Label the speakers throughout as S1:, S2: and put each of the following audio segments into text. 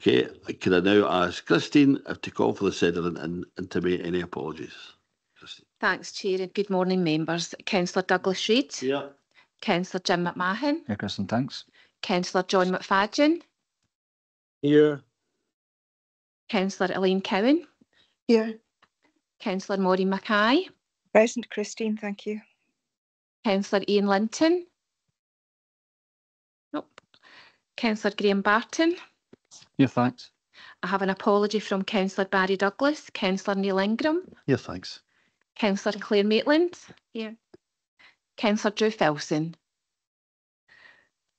S1: Okay, can I now ask Christine to call for the sederunt and, and to make any apologies? Christine.
S2: Thanks, Chair, and good morning, members. Councillor Douglas Reid.
S1: Yeah.
S2: Councillor Jim McMahon.
S3: Yeah, Christine, thanks.
S2: Councillor John McFadden.
S4: Here.
S2: Councillor Elaine Cowan.
S5: Here.
S2: Councillor Maureen Mackay.
S5: Present, Christine, thank you.
S2: Councillor Ian Linton. Nope. Councillor Graham Barton.
S3: Yeah, thanks.
S2: I have an apology from Councillor Barry Douglas, Councillor Neil Ingram,
S3: Yeah, thanks.
S2: Councillor Claire Maitland. Here. Councillor Drew Filson.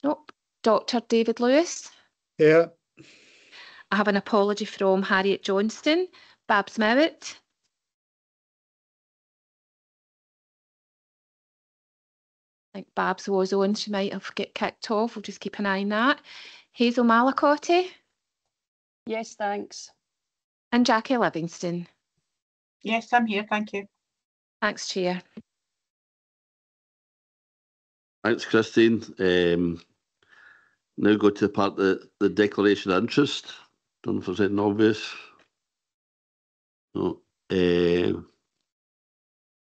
S2: Nope. Dr David Lewis.
S4: Yeah.
S2: I have an apology from Harriet Johnston, Babs Mowat. I think Babs was on, she might have get kicked off, we'll just keep an eye on that. Hazel Malacotti
S6: Yes, thanks.
S2: and Jackie Livingston.
S7: Yes, I'm here, thank you.
S2: Thanks, Chair.
S1: Thanks, Christine. Um, now go to the part the the declaration of interest. Don't know if there's anything obvious. No. Um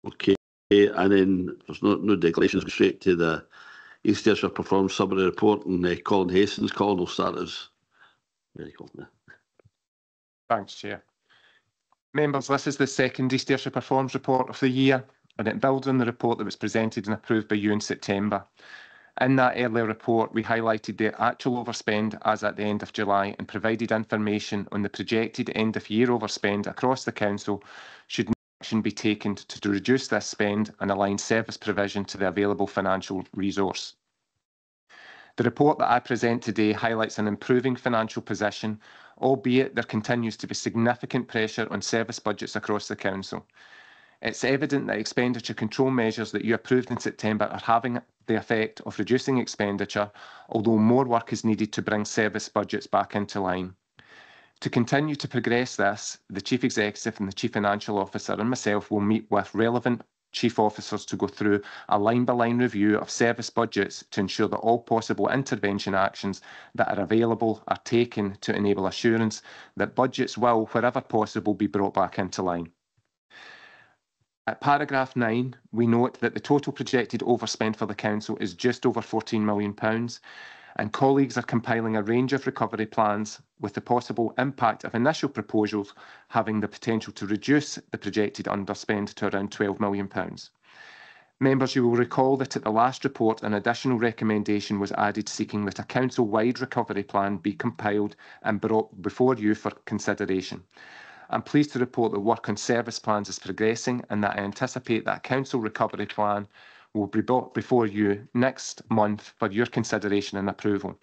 S1: okay, and then there's no no declarations. Go straight to the East Ayrshire Performance Summary Report and uh, Colin Hastings. Colin will start us. Very cool. Yeah.
S8: Thanks, Chair. Members, this is the second East Ayrshire Performance Report of the year, and it builds on the report that was presented and approved by you in September. In that earlier report, we highlighted the actual overspend as at the end of July and provided information on the projected end-of-year overspend across the council should action be taken to reduce this spend and align service provision to the available financial resource. The report that I present today highlights an improving financial position, albeit there continues to be significant pressure on service budgets across the council. It's evident that expenditure control measures that you approved in September are having the effect of reducing expenditure, although more work is needed to bring service budgets back into line. To continue to progress this, the Chief Executive and the Chief Financial Officer and myself will meet with relevant chief officers to go through a line-by-line review of service budgets to ensure that all possible intervention actions that are available are taken to enable assurance that budgets will, wherever possible, be brought back into line. At paragraph 9, we note that the total projected overspend for the council is just over 14 million pounds and colleagues are compiling a range of recovery plans with the possible impact of initial proposals having the potential to reduce the projected underspend to around 12 million pounds. Members, you will recall that at the last report, an additional recommendation was added seeking that a council-wide recovery plan be compiled and brought before you for consideration. I'm pleased to report that work on service plans is progressing and that I anticipate that a council recovery plan will be brought before you next month for your consideration and approval.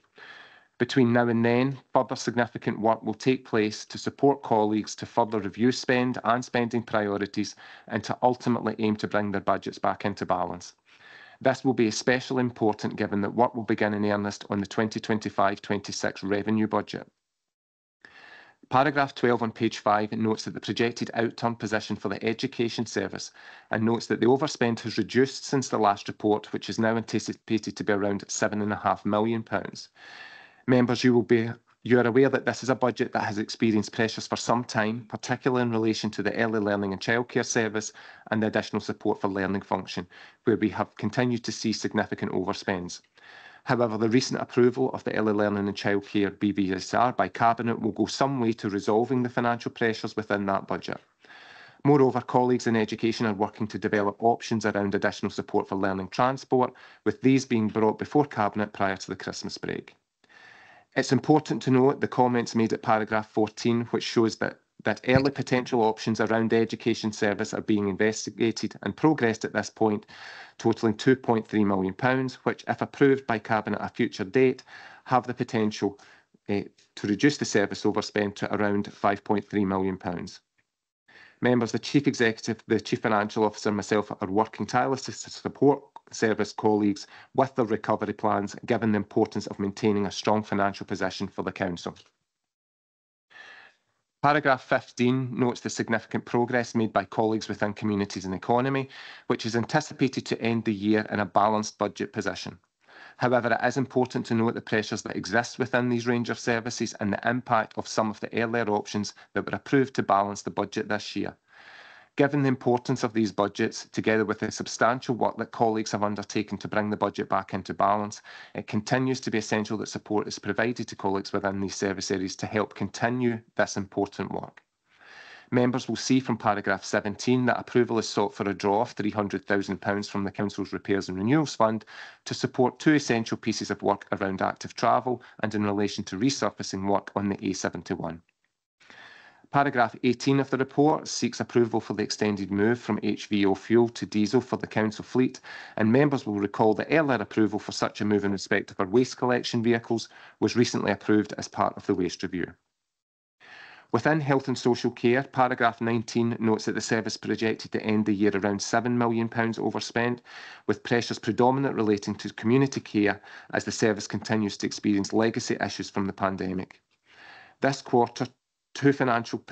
S8: Between now and then, further significant work will take place to support colleagues to further review spend and spending priorities and to ultimately aim to bring their budgets back into balance. This will be especially important given that work will begin in earnest on the 2025-26 revenue budget. Paragraph 12 on page 5 notes that the projected outturn position for the education service and notes that the overspend has reduced since the last report, which is now anticipated to be around £7.5 million. Members, you will be you are aware that this is a budget that has experienced pressures for some time, particularly in relation to the early learning and childcare service and the additional support for learning function, where we have continued to see significant overspends. However, the recent approval of the Early Learning and Childcare BVSR by Cabinet will go some way to resolving the financial pressures within that budget. Moreover, colleagues in education are working to develop options around additional support for learning transport, with these being brought before Cabinet prior to the Christmas break. It's important to note the comments made at paragraph 14, which shows that that early potential options around the education service are being investigated and progressed at this point, totalling £2.3 million, which, if approved by Cabinet at a future date, have the potential uh, to reduce the service overspend to around £5.3 million. Members, the Chief Executive, the Chief Financial Officer and myself are working tirelessly to support service colleagues with their recovery plans, given the importance of maintaining a strong financial position for the Council. Paragraph 15 notes the significant progress made by colleagues within communities and economy, which is anticipated to end the year in a balanced budget position. However, it is important to note the pressures that exist within these range of services and the impact of some of the earlier options that were approved to balance the budget this year. Given the importance of these budgets, together with the substantial work that colleagues have undertaken to bring the budget back into balance, it continues to be essential that support is provided to colleagues within these service areas to help continue this important work. Members will see from paragraph 17 that approval is sought for a draw of £300,000 from the Council's Repairs and Renewals Fund to support two essential pieces of work around active travel and in relation to resurfacing work on the A71. Paragraph 18 of the report seeks approval for the extended move from HVO fuel to diesel for the council fleet, and members will recall that earlier approval for such a move in respect of our waste collection vehicles was recently approved as part of the waste review. Within health and social care, paragraph 19 notes that the service projected to end the year around £7 million overspent, with pressures predominant relating to community care as the service continues to experience legacy issues from the pandemic. This quarter, two financial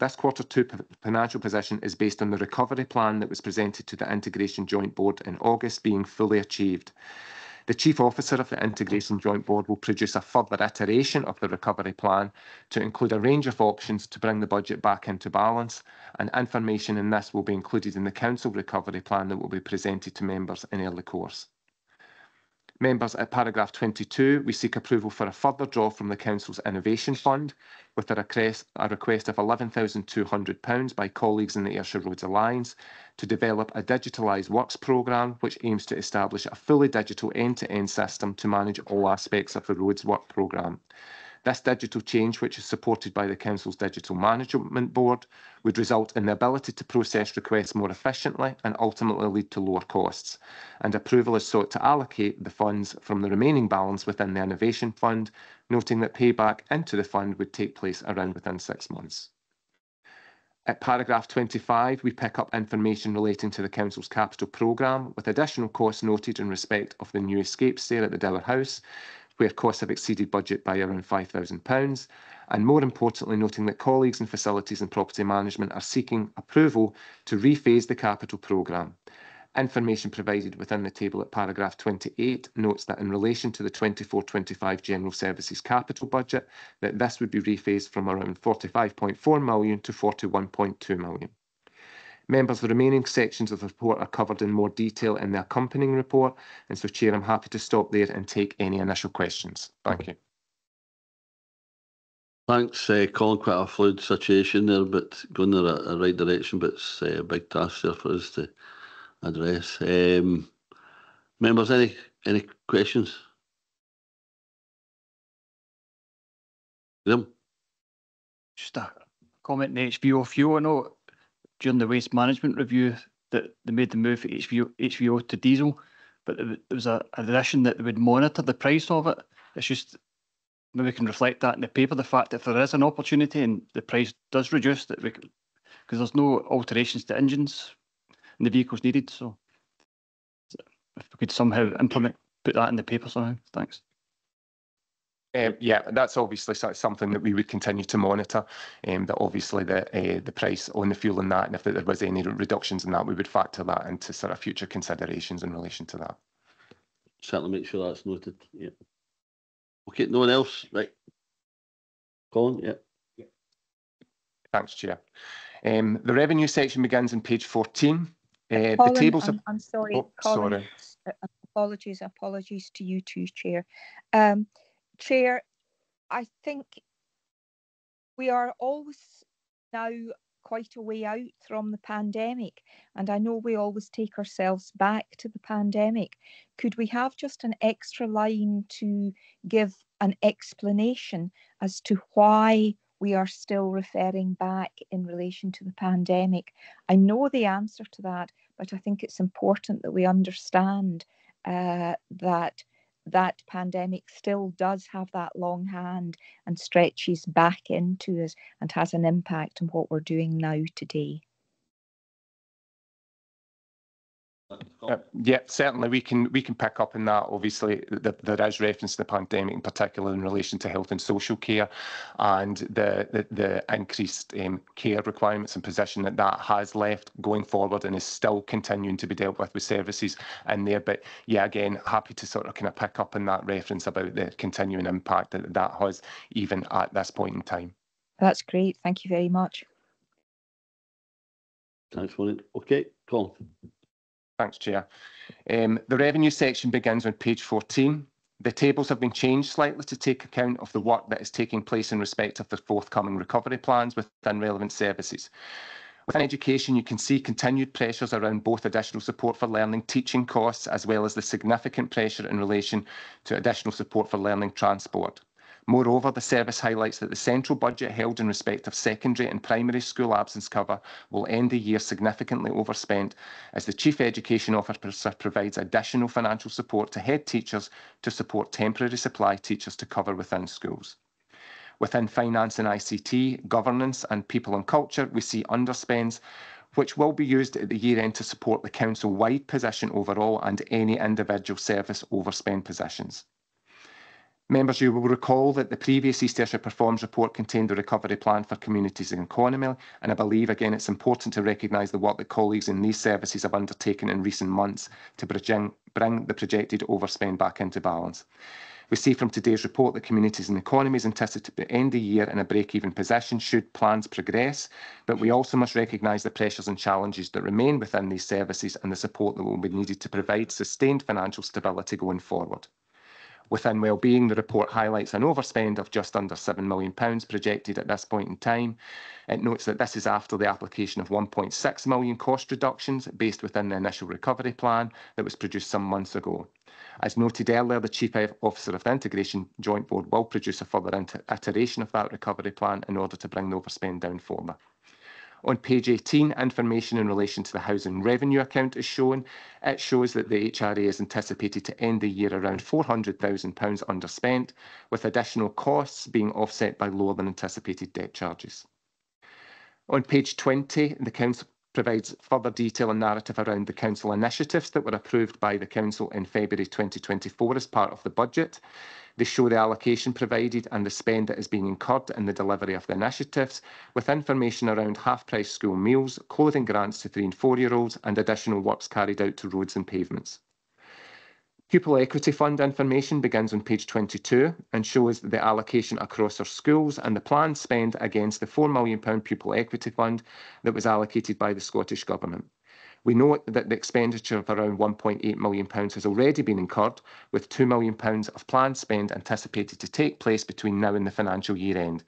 S8: this quarter two financial position is based on the recovery plan that was presented to the Integration Joint Board in August being fully achieved. The Chief Officer of the Integration Joint Board will produce a further iteration of the recovery plan to include a range of options to bring the budget back into balance, and information in this will be included in the Council recovery plan that will be presented to members in early course. Members, at paragraph 22, we seek approval for a further draw from the Council's Innovation Fund with a request, a request of £11,200 by colleagues in the Ayrshire Roads Alliance to develop a digitalised works programme which aims to establish a fully digital end-to-end -end system to manage all aspects of the roads work programme. This digital change, which is supported by the Council's Digital Management Board, would result in the ability to process requests more efficiently and ultimately lead to lower costs. And approval is sought to allocate the funds from the remaining balance within the Innovation Fund, noting that payback into the fund would take place around within six months. At paragraph 25, we pick up information relating to the Council's capital programme, with additional costs noted in respect of the new escape stair at the Dower House, where costs have exceeded budget by around £5,000, and more importantly, noting that colleagues in facilities and property management are seeking approval to rephase the capital programme. Information provided within the table at paragraph 28 notes that in relation to the 24-25 General Services capital budget, that this would be rephased from around 45.4 million to 41.2 million. Members, the remaining sections of the report are covered in more detail in the accompanying report, and so, Chair, I'm happy to stop there and take any initial questions. Thank you.
S1: Thanks, uh, Colin. Quite a fluid situation there, but going in the, the right direction, but it's uh, a big task there for us to address. Um, members, any any questions? Them?
S3: Just a comment in the HVO fuel. I know during the waste management review that they made the move from HVO, HVO to diesel, but there was a addition that they would monitor the price of it. It's just maybe we can reflect that in the paper, the fact that if there is an opportunity and the price does reduce, that we because there's no alterations to engines and the vehicles needed. So if we could somehow implement, put that in the paper somehow. Thanks.
S8: Um, yeah, that's obviously something that we would continue to monitor. Um, that obviously the uh, the price on the fuel and that, and if there was any reductions in that, we would factor that into sort of future considerations in relation to that.
S1: Certainly make sure that's noted. Yeah. Okay, no one else, right? Colin, yeah.
S8: yeah. Thanks, Chair. Um, the revenue section begins on page 14. Uh,
S5: Colin,
S8: the tables
S5: I'm,
S8: are...
S5: I'm sorry,
S8: Oh,
S5: Colin.
S8: sorry.
S5: uh, Apologies, apologies to you too, Chair. Um, Chair, I think we are always now quite a way out from the pandemic, and I know we always take ourselves back to the pandemic. Could we have just an extra line to give an explanation as to why we are still referring back in relation to the pandemic? I know the answer to that, but I think it's important that we understand uh, that that pandemic still does have that long hand and stretches back into us and has an impact on what we're doing now today.
S8: Uh, Yeah, certainly, we can, we can pick up on that. Obviously, th- there is reference to the pandemic, in particular in relation to health and social care and the, the, the increased um, care requirements and position that that has left going forward and is still continuing to be dealt with with services in there. But yeah, again, happy to sort of kind of pick up on that reference about the continuing impact that that has even at this point in time.
S5: That's great. Thank you very much.
S1: Thanks, Maureen. Okay, Colin.
S8: Thanks, Chair. Um, the revenue section begins on page 14. The tables have been changed slightly to take account of the work that is taking place in respect of the forthcoming recovery plans within relevant services. Within education, you can see continued pressures around both additional support for learning teaching costs as well as the significant pressure in relation to additional support for learning transport. Moreover, the service highlights that the central budget held in respect of secondary and primary school absence cover will end the year significantly overspent as the Chief Education Officer provides additional financial support to head teachers to support temporary supply teachers to cover within schools. Within finance and ICT, governance and people and culture, we see underspends which will be used at the year end to support the council-wide position overall and any individual service overspend positions. Members, you will recall that the previous East Ayrshire Performs report contained a recovery plan for communities and economy, and I believe again it's important to recognise the work that colleagues in these services have undertaken in recent months to bring, bring the projected overspend back into balance. We see from today's report that communities and economies anticipate to end the year in a break-even position should plans progress, but we also must recognise the pressures and challenges that remain within these services and the support that will be needed to provide sustained financial stability going forward. Within wellbeing, the report highlights an overspend of just under £7 million projected at this point in time. It notes that this is after the application of 1.6 million cost reductions based within the initial recovery plan that was produced some months ago. As noted earlier, the Chief Officer of the Integration Joint Board will produce a further iteration of that recovery plan in order to bring the overspend down further. On page 18, information in relation to the housing revenue account is shown. It shows that the HRA is anticipated to end the year around £400,000 underspent, with additional costs being offset by lower than anticipated debt charges. On page 20, the Council provides further detail and narrative around the Council initiatives that were approved by the Council in February 2024 as part of the budget. They show the allocation provided and the spend that is being incurred in the delivery of the initiatives, with information around half-price school meals, clothing grants to three and four-year-olds, and additional works carried out to roads and pavements. Pupil Equity Fund information begins on page 22 and shows the allocation across our schools and the planned spend against the £4 million Pupil Equity Fund that was allocated by the Scottish Government. We note that the expenditure of around £1.8 million has already been incurred, with £2 million of planned spend anticipated to take place between now and the financial year end.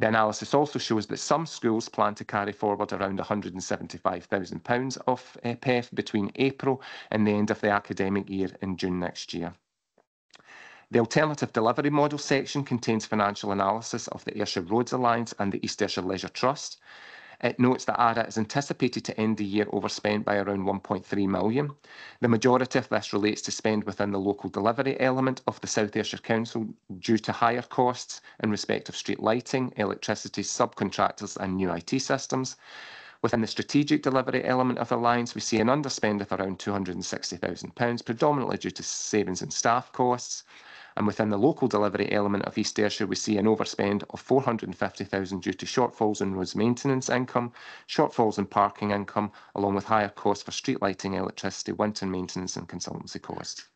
S8: The analysis also shows that some schools plan to carry forward around £175,000 of uh, PEF between April and the end of the academic year in June next year. The alternative delivery model section contains financial analysis of the Ayrshire Roads Alliance and the East Ayrshire Leisure Trust. It notes that ARA is anticipated to end the year overspent by around 1.3 million. The majority of this relates to spend within the local delivery element of the South Ayrshire Council due to higher costs in respect of street lighting, electricity subcontractors and new IT systems. Within the strategic delivery element of the Alliance, we see an underspend of around £260,000, predominantly due to savings in staff costs. And within the local delivery element of East Ayrshire, we see an overspend of 450,000 due to shortfalls in roads maintenance income, shortfalls in parking income, along with higher costs for street lighting, electricity, winter maintenance and consultancy costs.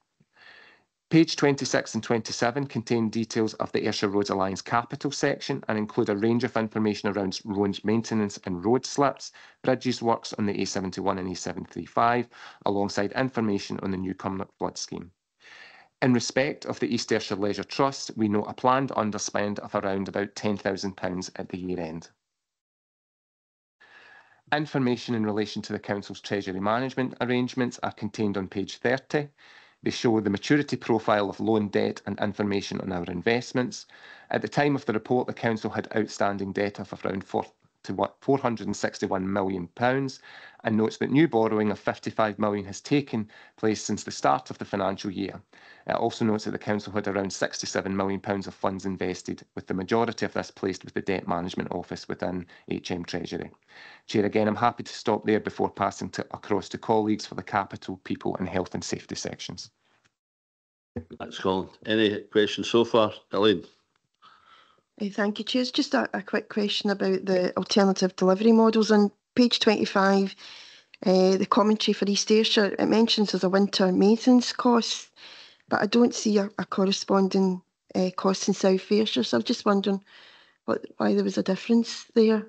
S8: Page 26 and 27 contain details of the Ayrshire Roads Alliance capital section and include a range of information around roads maintenance and road slips, bridges works on the A71 and A735, alongside information on the new Cumnock flood scheme. In respect of the East Ayrshire Leisure Trust, we note a planned underspend of around about £10,000 at the year end. Information in relation to the Council's Treasury Management arrangements are contained on page 30. They show the maturity profile of loan debt and information on our investments. At the time of the report, the Council had outstanding debt of around 461 million pounds and notes that new borrowing of 55 million has taken place since the start of the financial year. It also notes that the council had around 67 million pounds of funds invested, with the majority of this placed with the Debt Management Office within HM Treasury. Chair, again, I'm happy to stop there before passing to, across to colleagues for the capital, people and health and safety sections.
S1: Thanks, Colin. Any questions so far? Elaine?
S9: Thank you, Chair. Just a, a quick question about the alternative delivery models. On page 25, uh, the commentary for East Ayrshire, it mentions there's a winter maintenance cost, but I don't see a, a corresponding uh, cost in South Ayrshire. So I'm just wondering what, why there was a difference there.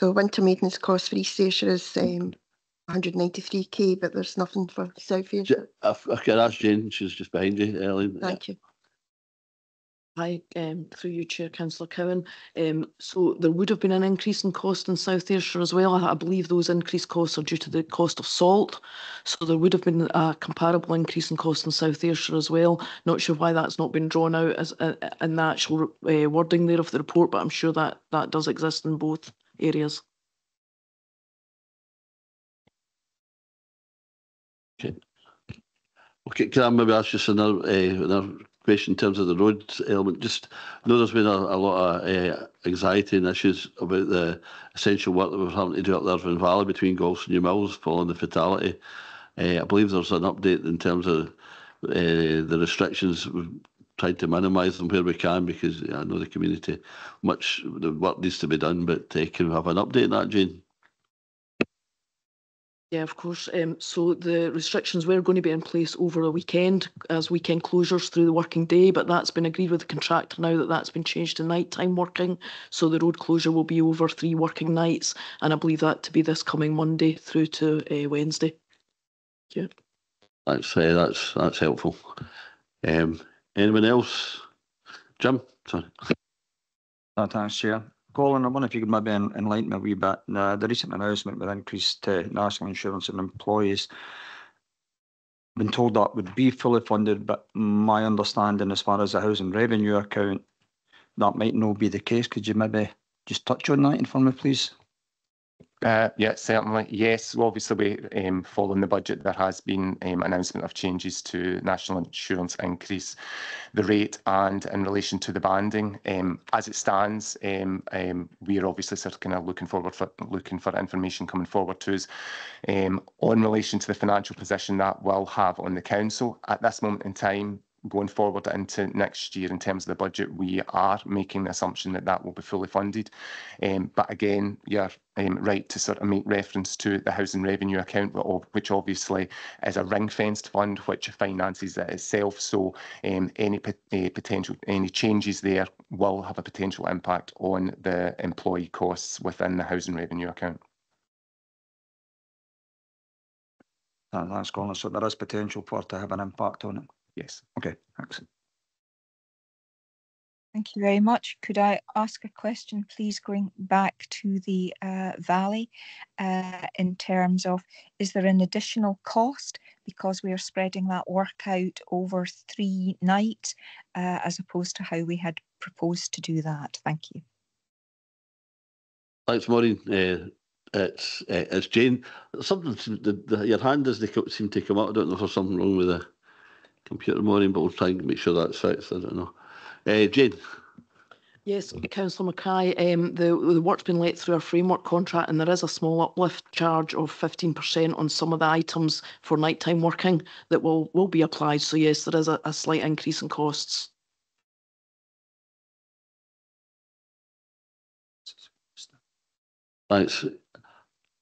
S9: So winter maintenance cost for East Ayrshire is um, 193k, but there's nothing for South Ayrshire.
S1: I, I can ask Jane, she's just behind you, Ellen.
S9: Thank you.
S10: Hi, um, through you, Chair Councillor Cowan. Um, so there would have been an increase in cost in South Ayrshire as well. I, I believe those increased costs are due to the cost of salt. So there would have been a comparable increase in cost in South Ayrshire as well. Not sure why that's not been drawn out as uh, in the actual uh, wording there of the report, but I'm sure that that does exist in both areas.
S1: Okay, Okay, can I maybe ask just another, uh, another question in terms of the road element? Just I know there's been a, a lot of uh, anxiety and issues about the essential work that we're having to do up there in Valley between Galston and Newmilns following the fatality. Uh, I believe there's an update in terms of uh, the restrictions. We've tried to minimise them where we can because I know the community much the work needs to be done. But uh, can we have an update on that, Jane?
S10: Yeah, of course. Um, so the restrictions were going to be in place over a weekend as weekend closures through the working day, but that's been agreed with the contractor now that that's been changed to nighttime working. So the road closure will be over three working nights, and I believe that to be this coming Monday through to uh, Wednesday. Yeah.
S1: That's uh, that's that's helpful. Um, anyone else? Jim, sorry.
S4: Uh, thanks, Chair. Colin, I wonder if you could maybe enlighten me a wee bit. Uh, the recent announcement with increased uh, national insurance and employees. Been told that would be fully funded, but my understanding as far as the housing revenue account, that might not be the case. Could you maybe just touch on that for me, please?
S8: Uh, yeah, certainly. Yes, well, obviously, we, um, following the budget, there has been um, announcement of changes to national insurance increase the rate and in relation to the banding. Um, as it stands, um, um, we are obviously sort of kind of looking forward for looking for information coming forward to us um, on relation to the financial position that we'll have on the council at this moment in time going forward into next year in terms of the budget, we are making the assumption that that will be fully funded. Um, but again, you're um, right to sort of make reference to the housing revenue account, which obviously is a ring-fenced fund which finances it itself. So um, any uh, potential any changes there will have a potential impact on the employee costs within the housing revenue account.
S4: Thanks, Colin. So there is potential for it to have an impact on it.
S8: Yes.
S4: Okay, thanks.
S5: Thank you very much. Could I ask a question, please, going back to the uh, valley uh, in terms of is there an additional cost because we are spreading that work out over three nights uh, as opposed to how we had proposed to do that? Thank you.
S1: Thanks, Maureen. Uh, it's uh, it's Jane. Something the, the, your hand doesn't seem to come up. I don't know if there's something wrong with the computer, Maureen, but we'll try and make sure that's fixed. I don't know. Uh, Jane.
S10: Yes, Councillor Mackay, um, the, the work's been let through our framework contract and there is a small uplift charge of 15% on some of the items for nighttime working that will, will be applied. So yes, there is a, a slight increase in costs.
S1: Thanks.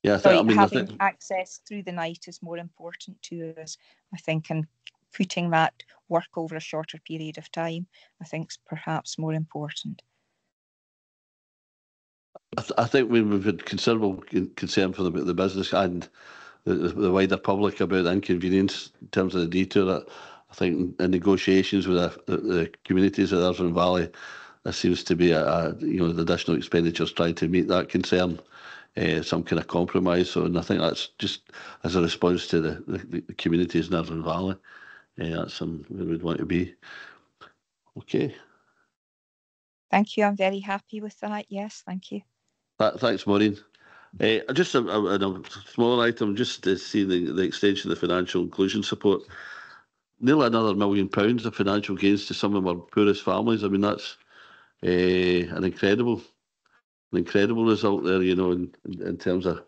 S1: Yeah, I,
S5: So
S1: think, I mean, I
S5: having
S1: think,
S5: access through the night is more important to us, I think, and putting that work over a shorter period of time, I think is perhaps more important.
S1: I, th- I think we- we've had considerable concern for the, the business and the, the wider public about inconvenience in terms of the detour. I think in negotiations with the, the, the communities of the Irvine Valley, there seems to be a, a you know the additional expenditures trying to meet that concern. Uh, some kind of compromise. So, and I think that's just as a response to the, the, the communities in Irvine Valley. Uh, that's some where we'd want to be. Okay,
S5: Thank you. I'm very happy with that. Yes, thank you.
S1: Th- thanks, Maureen. Uh, just a, a, a small item, just to see the, the extension of the financial inclusion support. Nearly another million pounds of financial gains to some of our poorest families. I mean, that's uh, an incredible, an incredible result there. You know, in, in, in terms of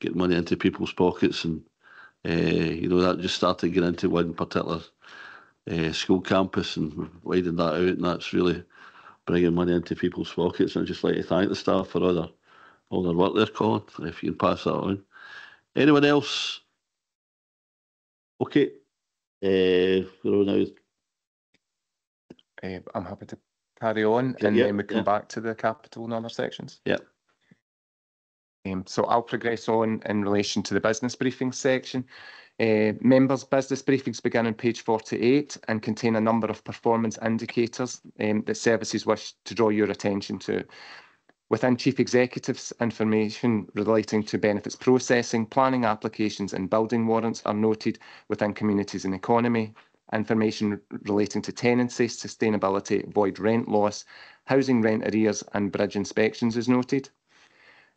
S1: getting money into people's pockets, and uh, you know that just started getting into one particular uh, school campus and widened that out, and that's really bringing money into people's pockets. And I'd just like to thank the staff for all their all their work there, Colin. If you can pass that on. Anyone else? Okay. Uh, now.
S8: I'm happy to carry on and
S1: yeah,
S8: then we come
S1: yeah.
S8: back to the capital and other sections.
S1: Yeah.
S8: Um, so I'll progress on in relation to the business briefing section. Uh, members' business briefings begin on page 48 and contain a number of performance indicators um, that services wish to draw your attention to. Within Chief Executive's information relating to benefits processing, planning applications and building warrants are noted within communities and economy. Information relating to tenancy, sustainability, void rent loss, housing rent arrears and bridge inspections is noted.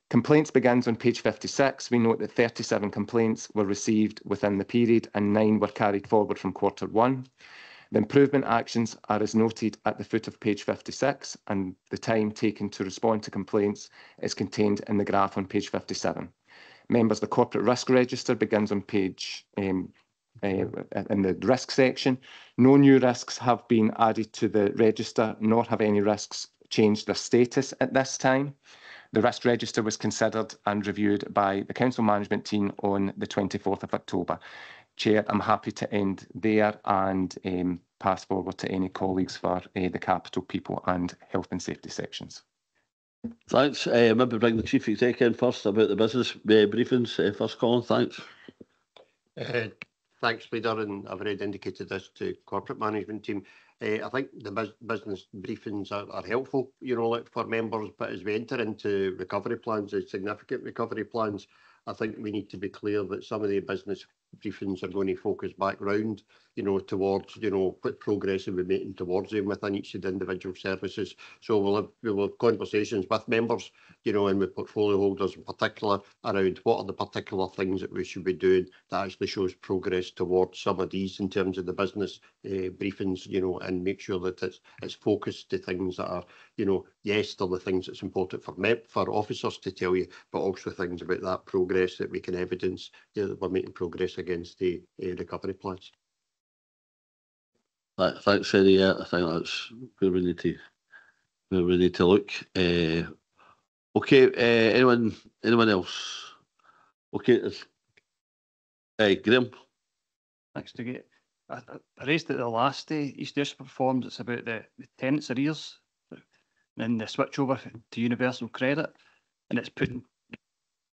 S8: Complaints begins on page 56. We note that 37 complaints were received within the period and nine were carried forward from quarter one. The improvement actions are as noted at the foot of page 56 and the time taken to respond to complaints is contained in the graph on page 57. Members, the corporate risk register begins on page um, uh, in the risk section. No new risks have been added to the register, nor have any risks changed their status at this time. The risk register was considered and reviewed by the council management team on the 24th of October. Chair, I'm happy to end there and um, pass forward to any colleagues for uh, the capital, people and health and safety sections.
S1: Thanks. Uh, maybe bring the chief exec in first about the business uh, briefings. Uh, first, Colin. Thanks.
S11: Uh, Thanks, Leader, and I've already indicated this to corporate management team. Uh, I think the bus- business briefings are, are helpful, you know, like for members, but as we enter into recovery plans, significant recovery plans, I think we need to be clear that some of the business briefings are going to focus back round, you know, towards, you know, what progress are we making towards them within each of the individual services. So we'll have, we'll have conversations with members, you know, and with portfolio holders in particular around what are the particular things that we should be doing that actually shows progress towards some of these in terms of the business uh, briefings, you know, and make sure that it's it's focused to things that are, you know, yes, they're the things that's important for me, for officers to tell you, but also things about that progress that we can evidence you know, that we're making progress against the uh, recovery plans.
S1: Thanks, Eddie. Yeah, I think that's where we need to where we need to look. Uh, okay. Uh, anyone? Anyone else? Okay. It's, uh, Graham.
S3: Thanks to get. I, I- I raised it the last day East Ayrshire performed. It's about the, the tenants arrears and the switch over to universal credit, and it's putting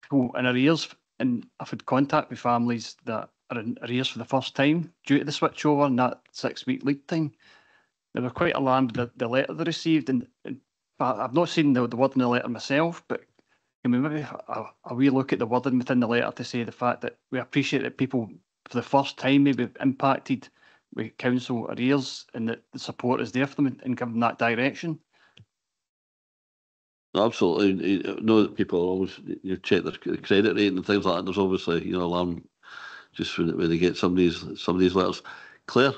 S3: people in arrears. And I've had contact with families that are in arrears for the first time due to the switch over and that six week lead time. They were quite alarmed at the letter they received, and, and I've not seen the, the word in the letter myself, but can we maybe a, a wee look at the wording within the letter to say the fact that we appreciate that people for the first time maybe impacted with council arrears and that the support is there for them and, and give that direction.
S1: Absolutely. You know that people always you check their credit rate and things like that. There's obviously you know alarm just when, when they get some of these some of these letters. Claire.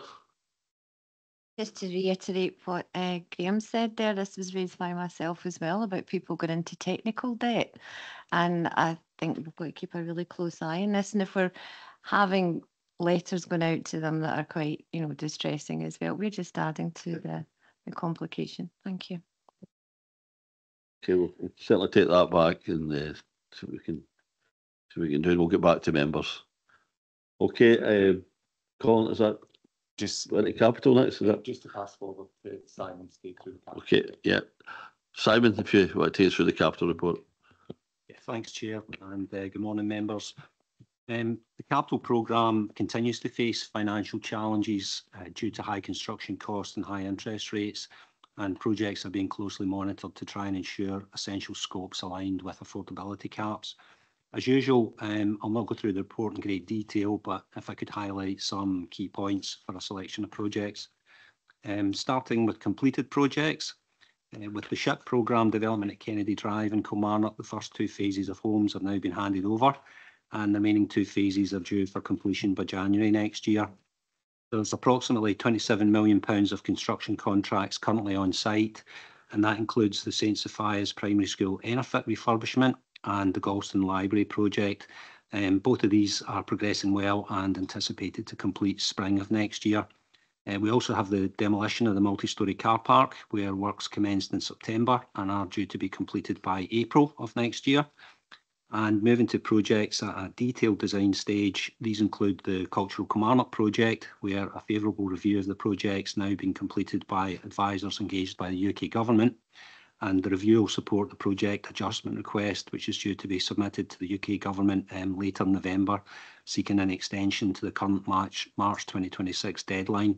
S12: Just to reiterate what uh, Graham said there, this was raised by myself as well about people going into technical debt. And I think we've got to keep a really close eye on this. And if we're having letters going out to them that are quite, you know, distressing as well, we're just adding to the, the complication. Thank you.
S1: Okay, we'll certainly take that back and uh, see what we can see what we can do. We'll get back to members. Okay, um, Colin, is that
S8: Just
S1: any capital next? Is that
S8: just to pass forward to Simon to take through the capital.
S1: okay? Yeah, Simon, if you want to take us through the capital report.
S13: Yeah, Thanks, Chair, and uh, good morning, members. Um, The capital programme continues to face financial challenges uh, due to high construction costs and high interest rates, and projects are being closely monitored to try and ensure essential scopes aligned with affordability caps. As usual, um, I'll not go through the report in great detail, but if I could highlight some key points for a selection of projects. Um, starting with completed projects, uh, with the SHIP programme development at Kennedy Drive in Kilmarnock, the first two phases of homes have now been handed over and the remaining two phases are due for completion by January next year. There's approximately £27 million of construction contracts currently on site, and that includes the St Sophia's Primary School EnerPHit refurbishment and the Galston Library project. Um, both of these are progressing well and anticipated to complete spring of next year. Uh, we also have the demolition of the multi-storey car park, where works commenced in September and are due to be completed by April of next year. And moving to projects at a detailed design stage, these include the Cultural Kilmarnock project, where a favourable review of the project's now been completed by advisors engaged by the UK Government. And the review will support the project adjustment request, which is due to be submitted to the UK Government um, later in November, seeking an extension to the current March, March 2026 deadline.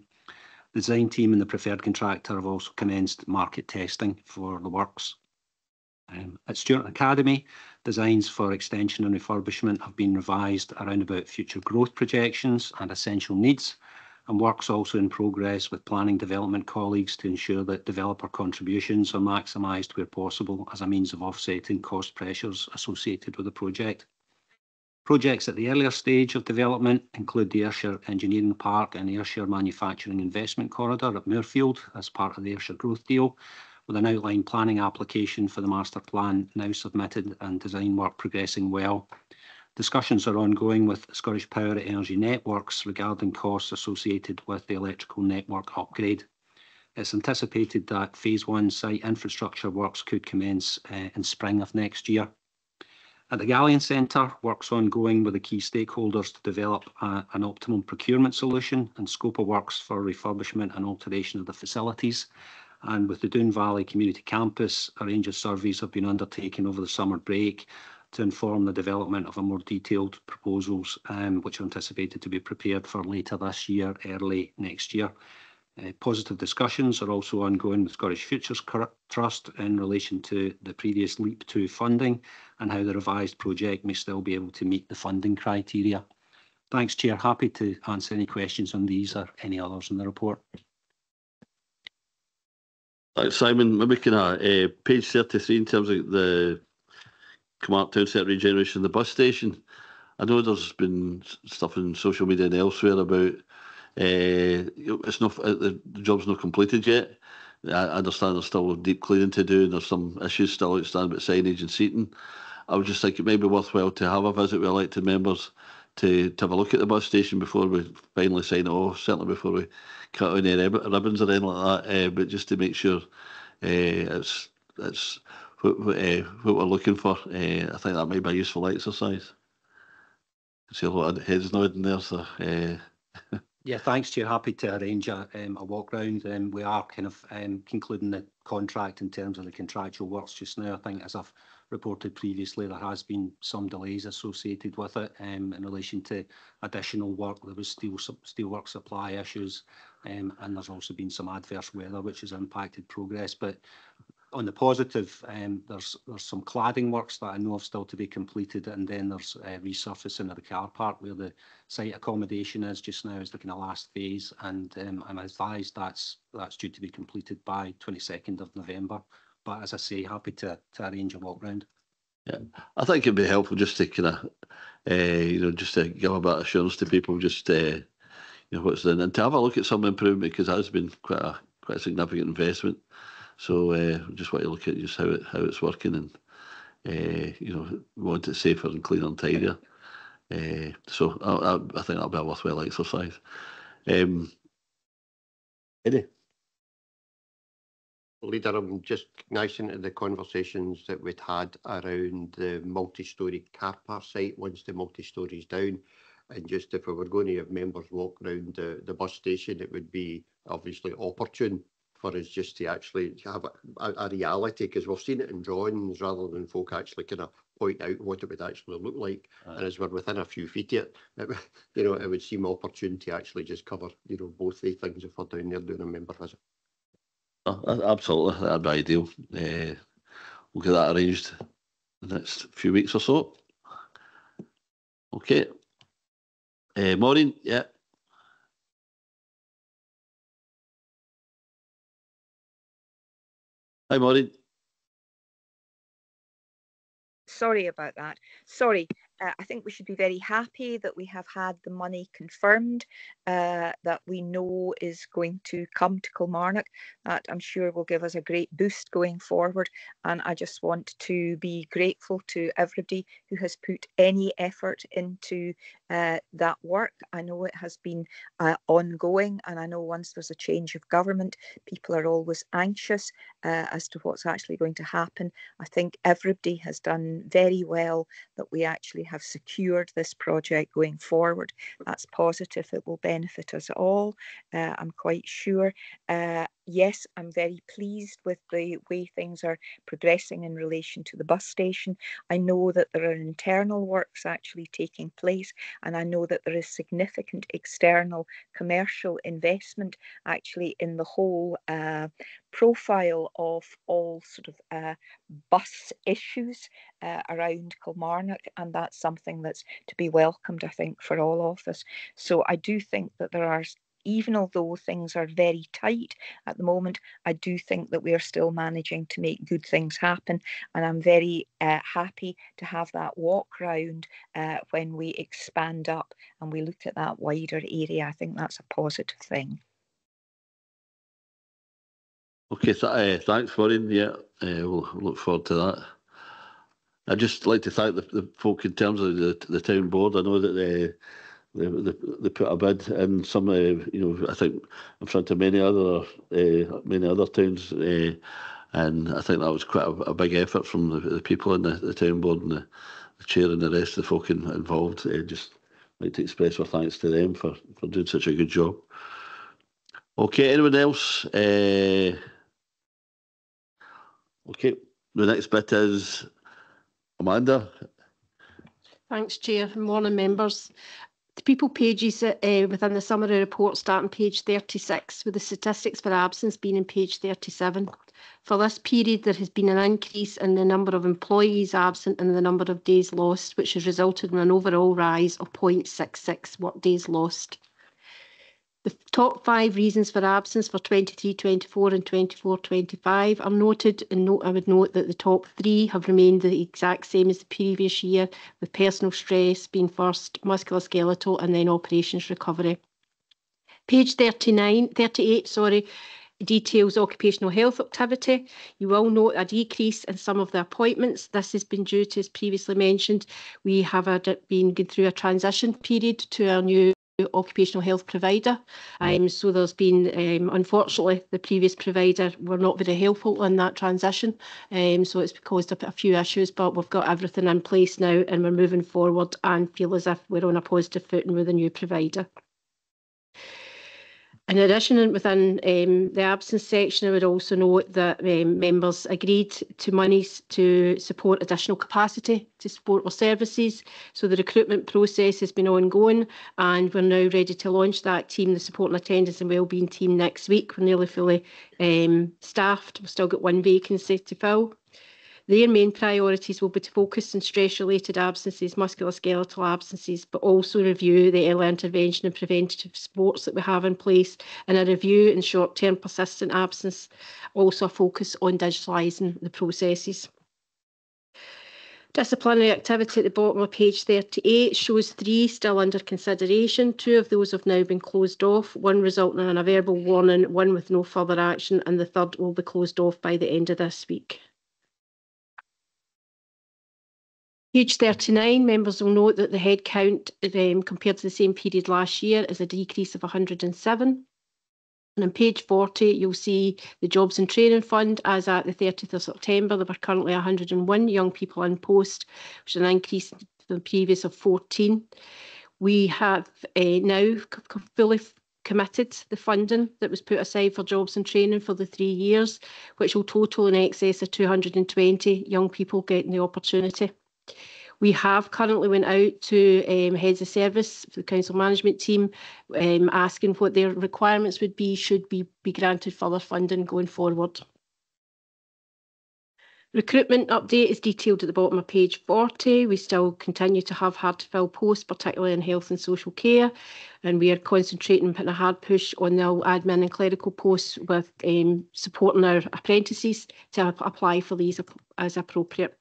S13: The design team and the preferred contractor have also commenced market testing for the works. Um, at Stewarton Academy, designs for extension and refurbishment have been revised around about future growth projections and essential needs, and works also in progress with planning development colleagues to ensure that developer contributions are maximised where possible as a means of offsetting cost pressures associated with the project. Projects at the earlier stage of development include the Ayrshire Engineering Park and Ayrshire Manufacturing Investment Corridor at Moorfield as part of the Ayrshire Growth Deal, with an outline planning application for the master plan now submitted and design work progressing well. Discussions are ongoing with Scottish Power Energy Networks regarding costs associated with the electrical network upgrade. It's anticipated that phase one site infrastructure works could commence uh, in spring of next year. At the Galleon Centre, work's ongoing with the key stakeholders to develop uh, an optimum procurement solution and scope of works for refurbishment and alteration of the facilities. And with the Doon Valley Community Campus, a range of surveys have been undertaken over the summer break to inform the development of a more detailed proposals, um, which are anticipated to be prepared for later this year, early next year. Uh, positive discussions are also ongoing with Scottish Futures Trust in relation to the previous LEIP 2 funding and how the revised project may still be able to meet the funding criteria. Thanks, Chair. Happy to answer any questions on these or any others in the report.
S1: Thanks, Simon. Maybe can I, uh, page 33 in terms of the Kilmarnock Town Centre regeneration the bus station. I know there's been stuff in social media and elsewhere about uh, it's not uh, the job's not completed yet. I understand there's still deep cleaning to do and there's some issues still outstanding with signage and seating. I would just think it may be worthwhile to have a visit with elected members to, to have a look at the bus station before we finally sign it off, certainly before we cut any rib- ribbons or anything like that, uh, but just to make sure uh, it's it's what, uh, what we're looking for. Uh, I think that might be a useful exercise. I see a lot of heads nodding there, so. Uh,
S13: Yeah, thanks, Chair. Happy to arrange a, um, a walk round. Um, we are kind of um, concluding the contract in terms of the contractual works just now. I think as I've reported previously, there has been some delays associated with it um, in relation to additional work. There was steel, steel work supply issues um, and there's also been some adverse weather which has impacted progress. But on the positive, um, there's there's some cladding works that I know of still to be completed, and then there's resurfacing of the car park where the site accommodation is just now is the kind of last phase, and I'm advised that's that's due to be completed by 22nd of November. But as I say, happy to, to arrange a walk round.
S1: Yeah, I think it'd be helpful just to kind of, uh, you know, just to give a bit of assurance to people, just uh, you know what's in, and to have a look at some improvement because that has been quite a quite a significant investment. So uh, just want to look at just how it how it's working and uh, you know want it safer and cleaner and tidier. Uh, so I, I, I think that'll be a worthwhile exercise. Um, Eddie.
S11: Leader, I'm just nice into the conversations that we'd had around the multi-storey car park site once the multi-storey is down. And just if we were going to have members walk around the, the bus station, it would be obviously opportune for us just to actually have a, a reality because we've seen it in drawings rather than folk actually kind of point out what it would actually look like. Right. And as we're within a few feet of it, it, you know, it would seem opportune to actually just cover, you know, both the things if we're down there doing a member visit.
S1: Oh, absolutely, that'd be ideal. Uh, we'll get that arranged the next few weeks or so. Okay. Uh, Maureen, yeah. Hi, Maureen.
S5: Sorry about that. Sorry, uh, I think we should be very happy that we have had the money confirmed uh, that we know is going to come to Kilmarnock. That I'm sure will give us a great boost going forward. And I just want to be grateful to everybody who has put any effort into uh, that work. I know it has been uh, ongoing, and I know once there's a change of government, people are always anxious uh, as to what's actually going to happen. I think everybody has done very well that we actually have secured this project going forward. That's positive. It will benefit us all. Uh, I'm quite sure. Uh, yes, I'm very pleased with the way things are progressing in relation to the bus station. I know that there are internal works actually taking place, and I know that there is significant external commercial investment actually in the whole uh, profile of all sort of uh, bus issues uh, around Kilmarnock, and that's something that's to be welcomed, I think, for all of us. So I do think that there are even although things are very tight at the moment, I do think that we are still managing to make good things happen. And I'm very uh, happy to have that walk round uh, when we expand up and we look at that wider area. I think that's a positive thing.
S1: Okay, uh, thanks, Maureen. Yeah, uh, we'll look forward to that. I'd just like to thank the, the folk in terms of the, the town board. I know that they, they, they, they put a bid in some, uh, you know, I think in front of many other uh, many other towns, uh, and I think that was quite a, a big effort from the, the people in the, the town board and the, the chair and the rest of the folk in, involved. Uh, just like to express our thanks to them for, for doing such a good job. Okay, anyone else? Uh, okay, the next bit is Amanda.
S6: Thanks, Chair. Morning, members. The people pages uh, within the summary report start on page 36, with the statistics for absence being in page 37. For this period, there has been an increase in the number of employees absent and the number of days lost, which has resulted in an overall rise of 0.66 work days lost. The top five reasons for absence for 23 24 and 24 25 are noted, and note, I would note that the top three have remained the exact same as the previous year, with personal stress being first, musculoskeletal, and then operations recovery. Page 39, 38, sorry, details occupational health activity. You will note a decrease in some of the appointments. This has been due to, as previously mentioned, we have a, been going through a transition period to our new occupational health provider. Um, so there's been, um, unfortunately, the previous provider were not very helpful in that transition. Um, so it's caused a, a few issues, but we've got everything in place now and we're moving forward and feel as if we're on a positive footing with the new provider. In addition, within um, the absence section, I would also note that um, members agreed to monies to support additional capacity to support our services. So the recruitment process has been ongoing and we're now ready to launch that team, the support and attendance and wellbeing team next week. We're nearly fully um, staffed. We've still got one vacancy to fill. Their main priorities will be to focus on stress-related absences, musculoskeletal absences, but also review the early intervention and preventative supports that we have in place, and a review in short-term persistent absence, also a focus on digitalising the processes. Disciplinary activity at the bottom of page 38 shows three still under consideration. Two of those have now been closed off, one resulting in a verbal warning, one with no further action, and the third will be closed off by the end of this week. Page 39, members will note that the headcount um, compared to the same period last year is a decrease of 107. And on page 40, you'll see the Jobs and Training Fund as at the 30th of September. There were currently 101 young people in post, which is an increase from the previous of 14. We have uh, now fully committed the funding that was put aside for jobs and training for the three years, which will total in excess of 220 young people getting the opportunity. We have currently went out to um, heads of service for the council management team, um, asking what their requirements would be should be, be granted further funding going forward. Recruitment update is detailed at the bottom of page 40. We still continue to have hard to fill posts, particularly in health and social care, and we are concentrating putting a hard push on the admin and clerical posts with um, supporting our apprentices to apply for these as appropriate.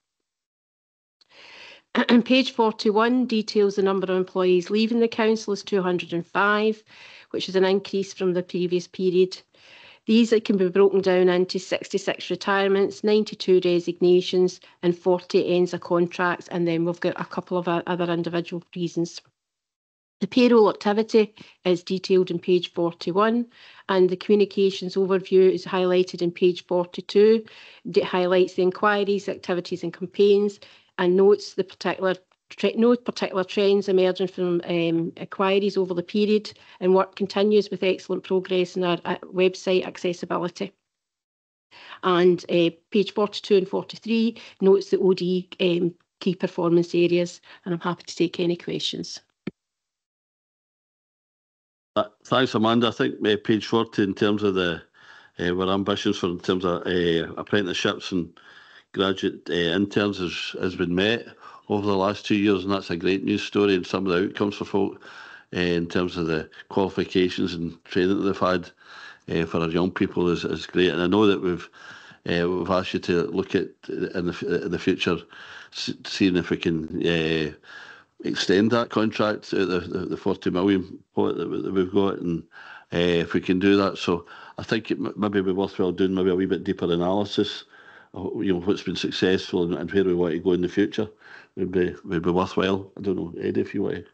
S6: Page 41 details the number of employees leaving the council is 205, which is an increase from the previous period. These can be broken down into 66 retirements, 92 resignations, and 40 ends of contracts. And then we've got a couple of other individual reasons. The payroll activity is detailed in page 41, and the communications overview is highlighted in page 42. It highlights the inquiries, activities, and campaigns, and notes the particular no particular trends emerging from um, inquiries over the period, and work continues with excellent progress in our uh, website accessibility. And uh, page 42 and 43 notes the OD um, key performance areas, and I'm happy to take any questions.
S1: Uh, thanks, Amanda. I think uh, page 40 in terms of the uh, our ambitions for in terms of uh, apprenticeships and graduate uh, interns has, has been met over the last two years, and that's a great news story and some of the outcomes for folk uh, in terms of the qualifications and training that they've had uh, for our young people is, is great. And I know that we've uh, we've asked you to look at in the in the future, seeing if we can uh, extend that contract the, the, the 40 million that, we've got, and uh, if we can do that. So I think it maybe be worthwhile doing maybe a wee bit deeper analysis you know, what's been successful and, and where we want to go in the future would be would be worthwhile. I don't know, Ed, if you want.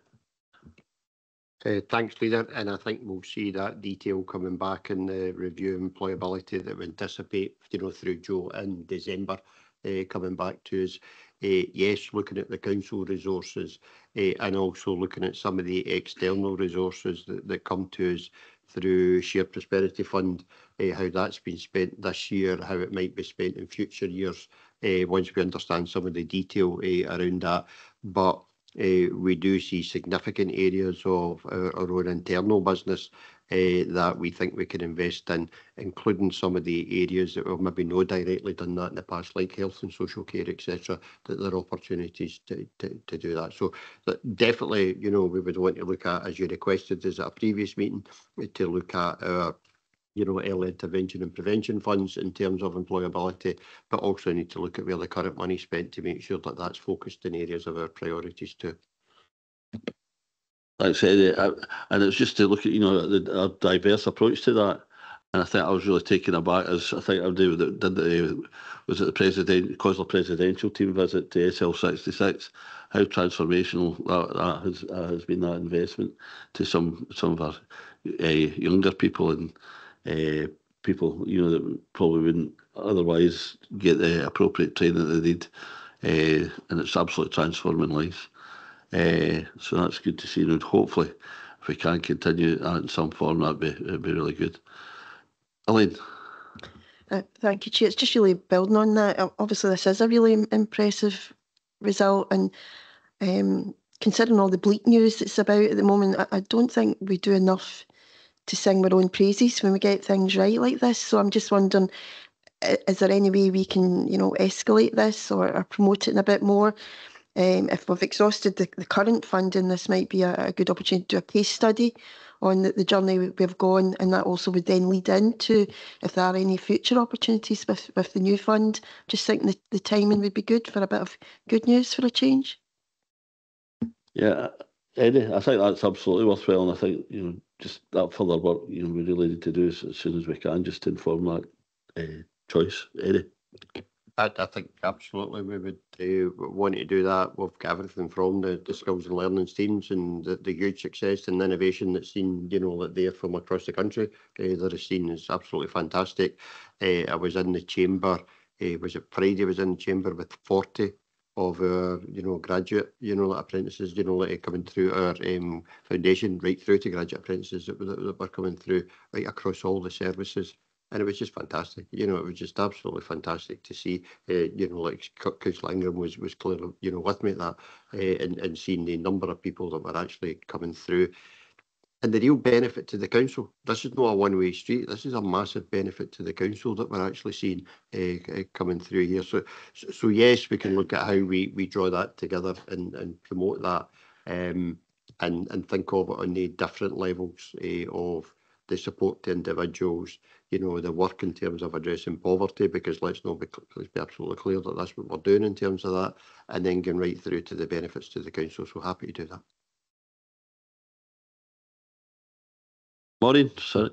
S11: Uh, thanks, Leader. And I think we'll see that detail coming back in the review employability that we anticipate, you know, through Joe in December, uh, coming back to us. Uh, yes, looking at the council resources uh, and also looking at some of the external resources that, that come to us through Shared Prosperity Fund, uh, how that's been spent this year, how it might be spent in future years, uh, once we understand some of the detail uh, around that. But we do see significant areas of our, own internal business uh, that we think we can invest in, including some of the areas that we've maybe not directly done that in the past, like health and social care, etc., that there are opportunities to, do that. So definitely, you know, we would want to look at, as you requested, as at a previous meeting, to look at our you know, early intervention and prevention funds in terms of employability, but also need to look at where the current money spent to make sure that that's focused in areas of our priorities too.
S1: Thanks, Eddie. And it's just to look at, you know, the, a diverse approach to that. And I think I was really taken aback as I think I did, did the, was it the president, COSLA presidential team visit to SL66, how transformational that, that has, uh, has been that investment to some some of our uh, younger people and uh, people, you know, that probably wouldn't otherwise get the appropriate training that they need. Uh, and it's absolutely transforming lives. Uh, so that's good to see. And hopefully, if we can continue that in some form, that'd be, that'd be really good. Elaine.
S9: Uh, thank you, Chair. It's just really building on that. Obviously, this is a really impressive result, and um, considering all the bleak news that's about at the moment, I, I don't think we do enough to sing our own praises when we get things right like this. So I'm just wondering, is there any way we can, you know, escalate this or, or promote it a bit more? Um, if we've exhausted the, the current funding, this might be a, a good opportunity to do a case study on the, the journey we've gone, and that also would then lead into if there are any future opportunities with, with the new fund. Just think the, the timing would be good for a bit of good news for a change.
S1: Yeah, Eddie, I think that's absolutely worthwhile, and I think you know just that further work you know we really need to do as, as soon as we can, just to inform that uh, choice, Eddie.
S11: I, I think absolutely we would uh, want to do that. We've got everything from the, the skills and learning teams and the, the huge success and innovation that's seen, you know, that there from across the country uh, that is seen is absolutely fantastic. Uh, I was in the chamber, uh, was it Friday? I was in the chamber with 40 of our, you know, graduate, you know, apprentices, you know, like coming through our um, foundation, right through to graduate apprentices that, that, were coming through right across all the services. And it was just fantastic, you know, it was just absolutely fantastic to see, uh, you know, like Councillor Ingram was, was clearly, you know, with me at that uh, and, and seeing the number of people that were actually coming through and the real benefit to the council. This is not a one-way street. This is a massive benefit to the council that we're actually seeing uh, coming through here. So, so, yes, we can look at how we we draw that together and and promote that, um, and and think of it on the different levels uh, of the support to individuals, you know, the work in terms of addressing poverty, because let's not be, let's be absolutely clear that that's what we're doing in terms of that, and then going right through to the benefits to the council. So happy to do that.
S1: Maureen, sorry.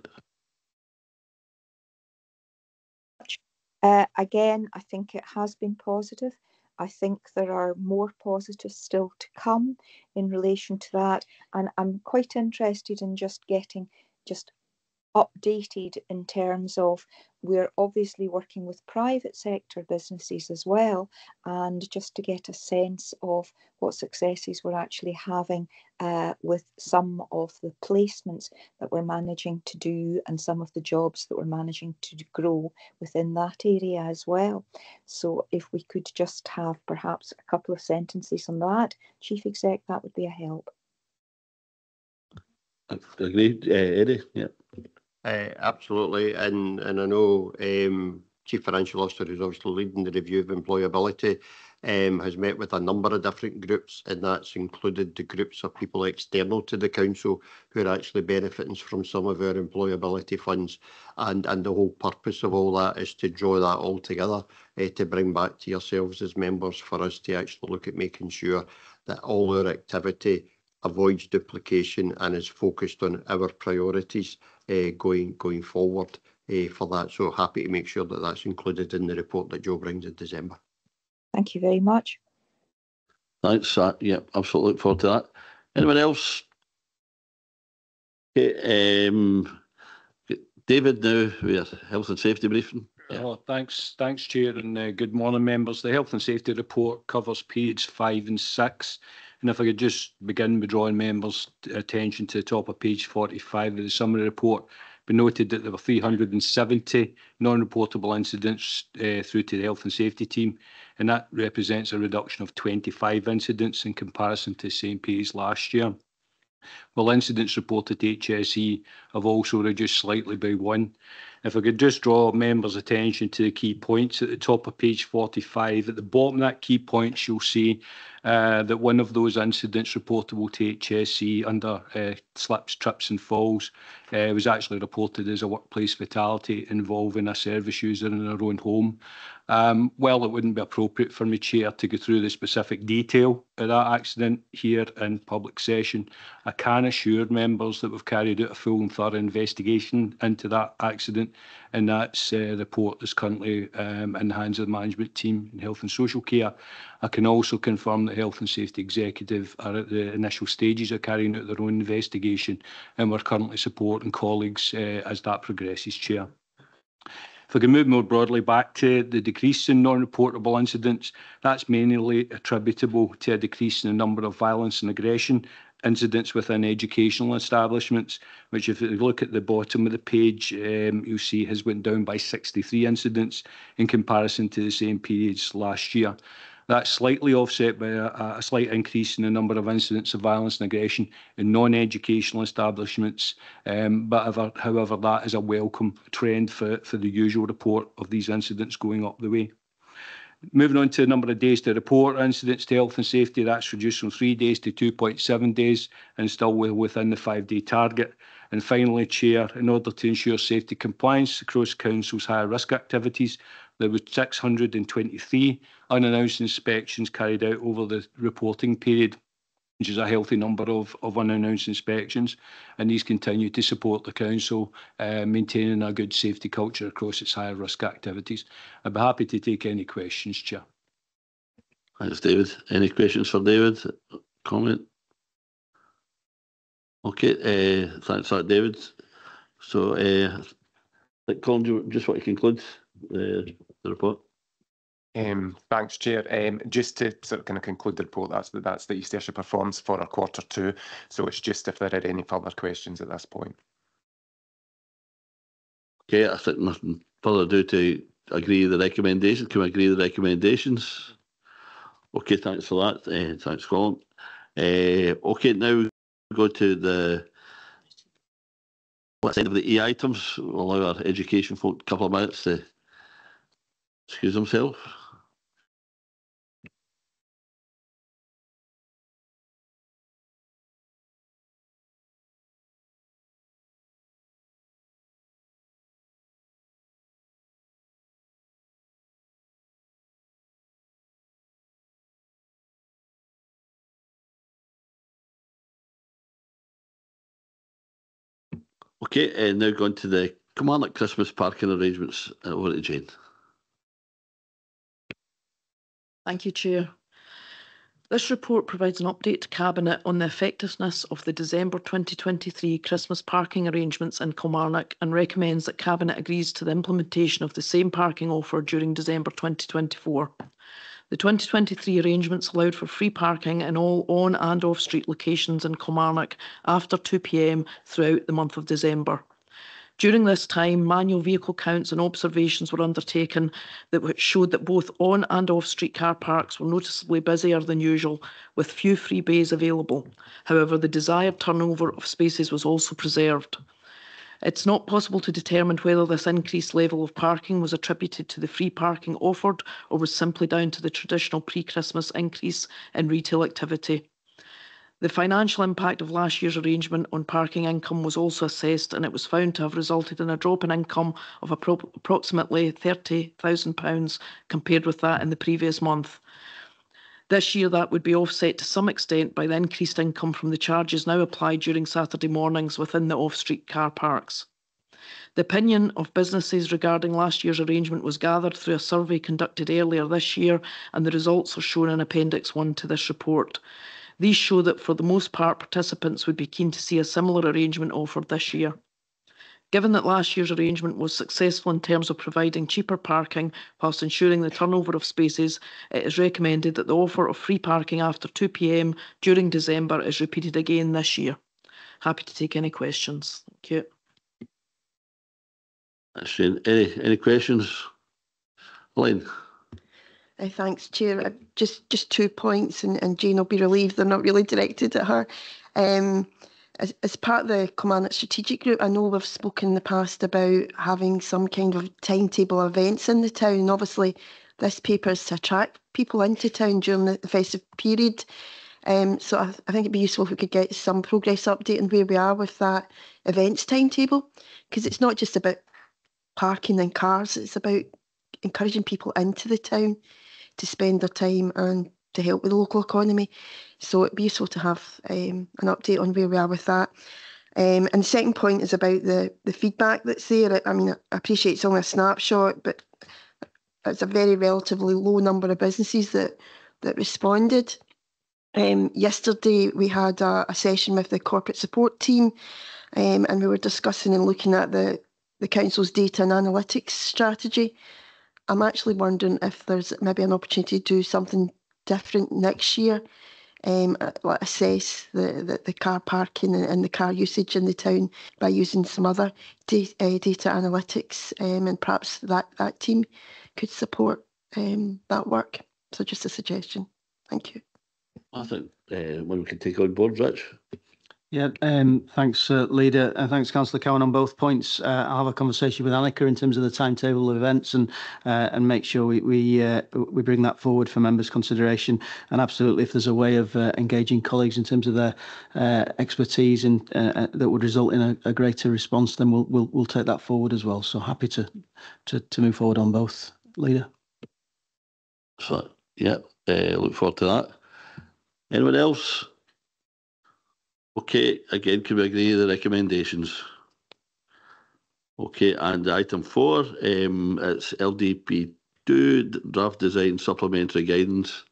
S5: Uh, again, I think it has been positive. I think there are more positives still to come in relation to that. And I'm quite interested in just getting just updated in terms of we're obviously working with private sector businesses as well and just to get a sense of what successes we're actually having uh, with some of the placements that we're managing to do and some of the jobs that we're managing to grow within that area as well. So if we could just have perhaps a couple of sentences on that, Chief Exec, that would be a help.
S1: Agreed, uh, Eddie, yeah.
S11: Uh, absolutely, and and I know um, Chief Financial Officer, who's obviously leading the review of employability, um, has met with a number of different groups, and that's included the groups of people external to the council who are actually benefiting from some of our employability funds. And and the whole purpose of all that is to draw that all together uh, to bring back to yourselves as members for us to actually look at making sure that all our activity avoids duplication and is focused on our priorities going going forward uh, for that. So happy to make sure that that's included in the report that Joe brings in December.
S5: Thank you very much.
S1: Thanks. Uh, yeah, absolutely look forward to that. Anyone else? Okay, um, David now with health and safety briefing.
S14: Yeah. Oh, thanks, thanks, Chair, and uh, good morning, members. The health and safety report covers page five and six and if I could just begin by drawing members' attention to the top of page 45 of the summary report, we noted that there were 370 non-reportable incidents uh, through to the health and safety team, and that represents a reduction of 25 incidents in comparison to the same period last year. While incidents reported to HSE have also reduced slightly by one. If I could just draw members' attention to the key points at the top of page 45. At the bottom of that key points, you'll see uh, that one of those incidents reportable to HSE under uh, slips, trips and falls uh, was actually reported as a workplace fatality involving a service user in their own home. Um, well, it wouldn't be appropriate for me, Chair, to go through the specific detail of that accident here in public session. I can assure members that we've carried out a full and thorough investigation into that accident, and that's uh, report is currently um, in the hands of the management team in health and social care. I can also confirm that Health and Safety Executive are at the initial stages of carrying out their own investigation, and we're currently supporting colleagues uh, as that progresses, Chair. If I can move more broadly back to the decrease in non-reportable incidents, that's mainly attributable to a decrease in the number of violence and aggression incidents within educational establishments, which if you look at the bottom of the page, um, you'll see has went down by 63 incidents in comparison to the same periods last year. That's slightly offset by a, a, slight increase in the number of incidents of violence and aggression in non-educational establishments. Um, but however, however, that is a welcome trend for, for the usual report of these incidents going up the way. Moving on to the number of days to report incidents to health and safety, that's reduced from three days to 2.7 days and still within the five-day target. And finally, Chair, in order to ensure safety compliance across Council's higher risk activities, there were 623 unannounced inspections carried out over the reporting period, which is a healthy number of, of unannounced inspections. And these continue to support the Council uh, maintaining a good safety culture across its higher risk activities. I'd be happy to take any questions, Chair.
S1: Thanks, David. Any questions for David? Comment? Okay, uh, thanks for that, David. So, uh, Colin, do you just want to conclude the, the report?
S8: Um, thanks, Chair. Um, just to sort of kind of conclude the report, that's the, that's the East Ayrshire performance for our quarter two. So it's just if there are any further questions at this point.
S1: Okay, I think nothing further to do to agree the recommendations. Can we agree the recommendations? Okay, thanks for that. Uh, thanks, Colin. Uh, okay, now we go to the Let's end of the E items. We'll allow our education folk a couple of minutes to excuse themselves. Okay, and now going to the Kilmarnock Christmas parking arrangements. Uh, over to Jane.
S10: Thank you, Chair. This report provides an update to Cabinet on the effectiveness of the December 2023 Christmas parking arrangements in Kilmarnock and recommends that Cabinet agrees to the implementation of the same parking offer during December 2024. The 2023 arrangements allowed for free parking in all on and off street locations in Kilmarnock after 2 pm throughout the month of December. During this time, manual vehicle counts and observations were undertaken that showed that both on and off street car parks were noticeably busier than usual, with few free bays available. However, the desired turnover of spaces was also preserved. It's not possible to determine whether this increased level of parking was attributed to the free parking offered or was simply down to the traditional pre-Christmas increase in retail activity. The financial impact of last year's arrangement on parking income was also assessed and it was found to have resulted in a drop in income of appro approximately £30,000 compared with that in the previous month. This year, that would be offset to some extent by the increased income from the charges now applied during Saturday mornings within the off street car parks. The opinion of businesses regarding last year's arrangement was gathered through a survey conducted earlier this year, and the results are shown in Appendix 1 to this report. These show that for the most part, participants would be keen to see a similar arrangement offered this year. Given that last year's arrangement was successful in terms of providing cheaper parking whilst ensuring the turnover of spaces, it is recommended that the offer of free parking after 2 pm during December is repeated again this year. Happy to take any questions. Thank you.
S1: Any, any questions? Elaine?
S9: Uh, thanks, Chair. Uh, just just two points, and, and Jane will be relieved they're not really directed at her. Um, as, as part of the Kilmarnock Strategic Group, I know we've spoken in the past about having some kind of timetable events in the town. Obviously, this paper is to attract people into town during the, the festive period. Um, so I, I think it'd be useful if we could get some progress update on where we are with that events timetable, because it's not just about parking and cars, it's about encouraging people into the town to spend their time and to help with the local economy. So it'd be useful to have um, an update on where we are with that. Um, and the second point is about the, the feedback that's there. I mean, I appreciate it's only a snapshot, but it's a very relatively low number of businesses that, that responded. Um, yesterday, we had a, a, session with the corporate support team, um, and we were discussing and looking at the, the council's data and analytics strategy. I'm actually wondering if there's maybe an opportunity to do something different next year, um, like assess the, the, the car parking and, and, the car usage in the town by using some other da- uh, data analytics, um, and perhaps that, that team could support um, that work. So just a suggestion. Thank you.
S1: I think uh, when we can take on board, Rich.
S15: Yeah, um, thanks, uh, Leader, and thanks, Councillor Cowan, on both points. Uh, I'll have a conversation with Annika in terms of the timetable of events and uh, and make sure we we, uh, we bring that forward for members' consideration. And absolutely, if there's a way of uh, engaging colleagues in terms of their uh, expertise and that would result in a, a, greater response, then we'll we'll we'll take that forward as well. So happy to to to move forward on both, Leader.
S1: So yeah, look forward to that. Anyone else? Okay, again, can we agree the recommendations? Okay, and item four, um, it's LDP two draft design supplementary guidance.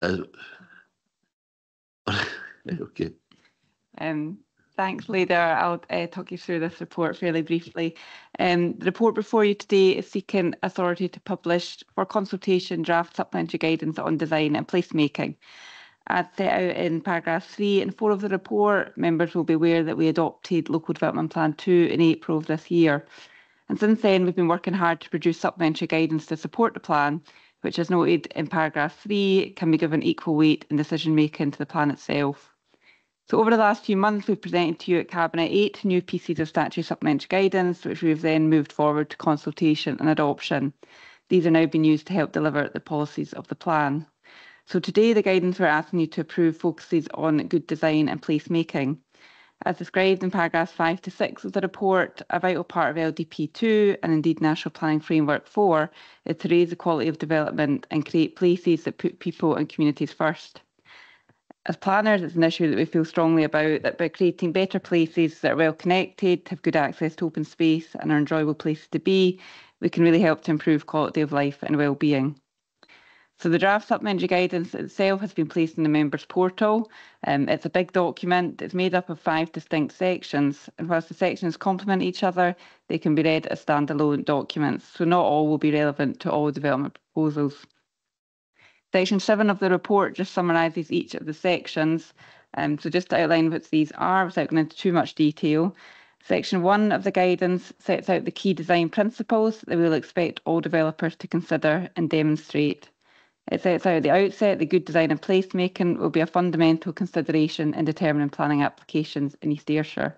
S1: Uh, okay.
S16: Um, thanks, Leader. I'll uh, talk you through this report fairly briefly. Um, the report before you today is seeking authority to publish for consultation draft supplementary guidance on design and placemaking. As set out in paragraph three and four of the report, members will be aware that we adopted Local Development Plan 2 in April of this year. And since then, we've been working hard to produce supplementary guidance to support the plan, which, as noted in paragraph three, can be given equal weight in decision making to the plan itself. So over the last few months, we've presented to you at Cabinet eight new pieces of statutory supplementary guidance, which we've then moved forward to consultation and adoption. These are now being used to help deliver the policies of the plan. So today, the guidance we're asking you to approve focuses on good design and placemaking. As described in paragraphs 5 to 6 of the report, a vital part of LDP2 and indeed National Planning Framework 4 is to raise the quality of development and create places that put people and communities first. As planners, it's an issue that we feel strongly about that by creating better places that are well connected, have good access to open space and are enjoyable places to be, we can really help to improve quality of life and well-being. So the draft supplementary guidance itself has been placed in the members portal. Um, it's a big document. It's made up of five distinct sections. And whilst the sections complement each other, they can be read as standalone documents. So not all will be relevant to all development proposals. Section 7 of the report just summarises each of the sections. Um, so just to outline what these are without going into too much detail. Section 1 of the guidance sets out the key design principles that we will expect all developers to consider and demonstrate. It sets out at the outset that good design and placemaking will be a fundamental consideration in determining planning applications in East Ayrshire.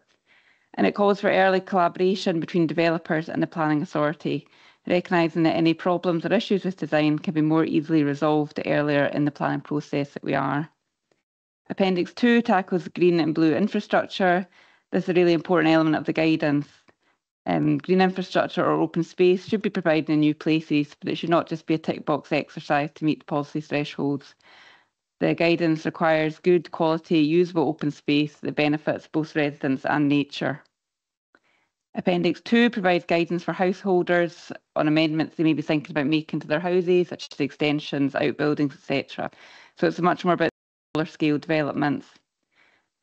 S16: And it calls for early collaboration between developers and the planning authority, recognising that any problems or issues with design can be more easily resolved earlier in the planning process that we are. Appendix 2 tackles green and blue infrastructure. This is a really important element of the guidance. Um, green infrastructure or open space should be provided in new places, but it should not just be a tick box exercise to meet policy thresholds. The guidance requires good quality, usable open space that benefits both residents and nature. Appendix 2 provides guidance for householders on amendments they may be thinking about making to their houses, such as extensions, outbuildings, etc. So it's much more about smaller scale developments.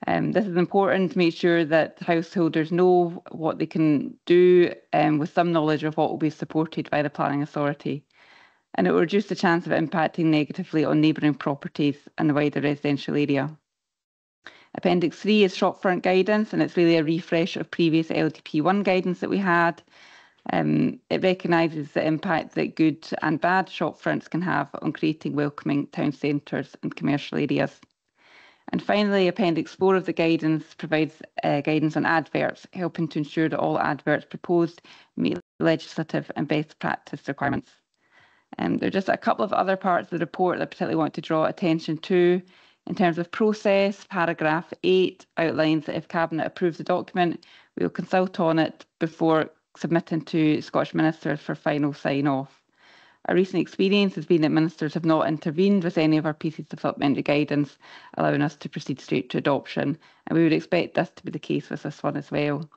S16: Um, this is important to make sure that householders know what they can do um, with some knowledge of what will be supported by the planning authority. And it will reduce the chance of impacting negatively on neighbouring properties and the wider residential area. Appendix 3 is shopfront guidance, and it's really a refresh of previous LDP1 guidance that we had. Um, it recognises the impact that good and bad shopfronts can have on creating welcoming town centres and commercial areas. And finally, Appendix 4 of the guidance provides uh, guidance on adverts, helping to ensure that all adverts proposed meet legislative and best practice requirements. Um, there are just a couple of other parts of the report that I particularly want to draw attention to. In terms of process, paragraph 8 outlines that if Cabinet approves the document, we will consult on it before submitting to Scottish Ministers for final sign-off. Our recent experience has been that ministers have not intervened with any of our pieces of supplementary guidance, allowing us to proceed straight to adoption, and we would expect this to be the case with this one as well.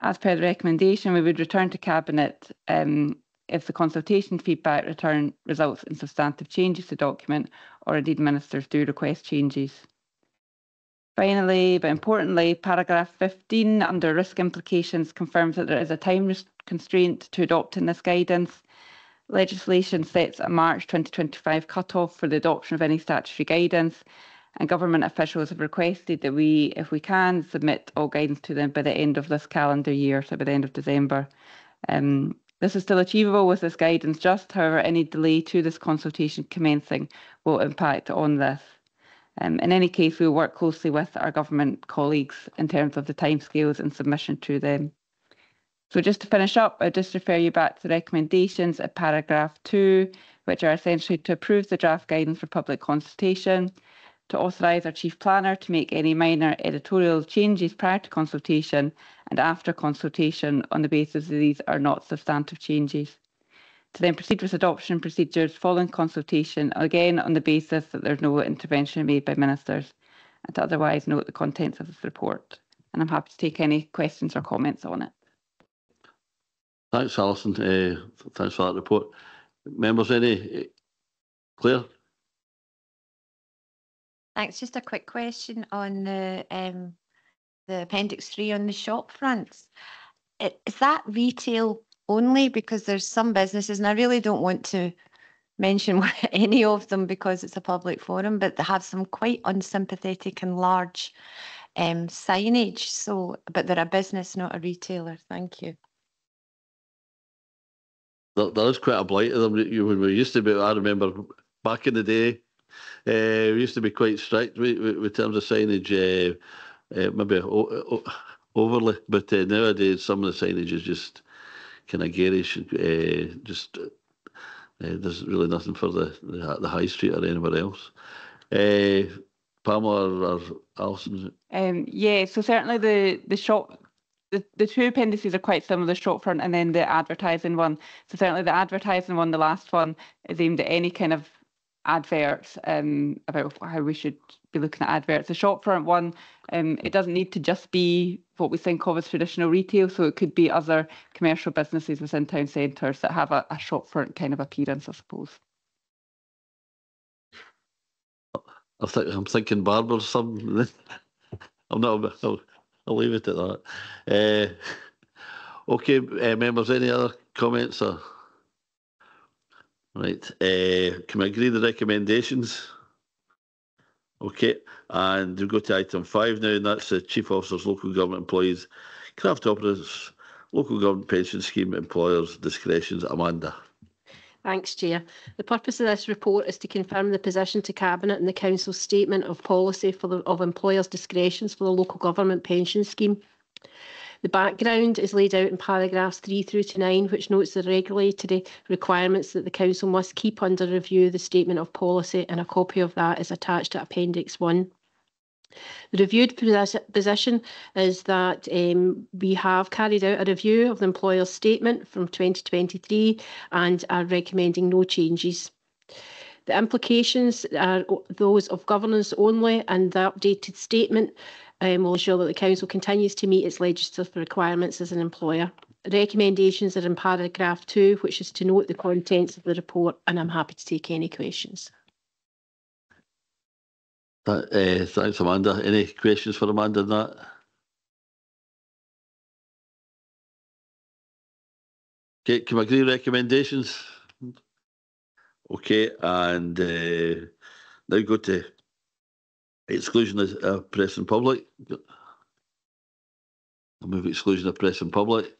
S16: As per the recommendation, we would return to Cabinet um, if the consultation feedback return results in substantive changes to the document, or indeed ministers do request changes. Finally, but importantly, paragraph 15 under risk implications confirms that there is a time constraint to adopting this guidance Legislation sets a March 2025 cut-off for the adoption of any statutory guidance, and government officials have requested that we, if we can, submit all guidance to them by the end of this calendar year, so by the end of December. Um, this is still achievable with this guidance, just however, any delay to this consultation commencing will impact on this. Um, in any case, we will work closely with our government colleagues in terms of the timescales and submission to them. So just to finish up, I just refer you back to the recommendations at paragraph two, which are essentially to approve the draft guidance for public consultation, to authorise our chief planner to make any minor editorial changes prior to consultation and after consultation on the basis that these are not substantive changes. To then proceed with adoption procedures following consultation, again on the basis that there's no intervention made by ministers, and to otherwise note the contents of this report. And I'm happy to take any questions or comments on it.
S1: Thanks, Alison. Uh, thanks for that report. Members, any? Claire?
S12: Thanks. Just a quick question on the um, the appendix three on the shop fronts. Is that retail only? Because there's some businesses, and I really don't want to mention any of them because it's a public forum, but they have some quite unsympathetic and large um, signage. So, but they're a business, not a retailer. Thank you
S1: there, there is quite a blight of them. You, when we used to be, I remember back in the day, Uh, we used to be quite strict with, with, with terms of signage, uh, uh, maybe o- o- overly, but nowadays some of the signage is just kind of garish. Just there's really nothing for the, the the high street or anywhere else. Pamela or, or Alison?
S16: Um, yeah, so certainly the the shop, the, the two appendices are quite similar, the shop front and then the advertising one. So certainly the advertising one, the last one, is aimed at any kind of adverts um, about how we should be looking at adverts. The shop front one, um, it doesn't need to just be what we think of as traditional retail, so it could be other commercial businesses within town centres that have a, a shop front kind of appearance, I suppose.
S1: I think I'm thinking barbers. Some. I'm not. I'll, I'll leave it at that. Uh, okay, uh, members. Any other comments or? Right. Uh, can we agree the recommendations? Okay, and we go to item five now, and that's the chief officers, local government employees, craft Operators, local government pension scheme employers discretions. Amanda.
S6: Thanks, Chair. The purpose of this report is to confirm the position to Cabinet and the Council's statement of policy for the, of employers' discretions for the local government pension scheme. The background is laid out in paragraphs 3 through to 9, which notes the regulatory requirements that the Council must keep under review the statement of policy, and a copy of that is attached to Appendix 1. The reviewed position is that um, we have carried out a review of the employer's statement from 2023 and are recommending no changes. The implications are those of governance only, and the updated statement um, will ensure that the Council continues to meet its legislative requirements as an employer. Recommendations are in paragraph 2, which is to note the contents of the report, and I'm happy to take any questions.
S1: Uh, thanks, Amanda. Any questions for Amanda on that? Okay, can we agree recommendations? Okay, and uh, now go to exclusion of uh, press and public. I move exclusion of press and public.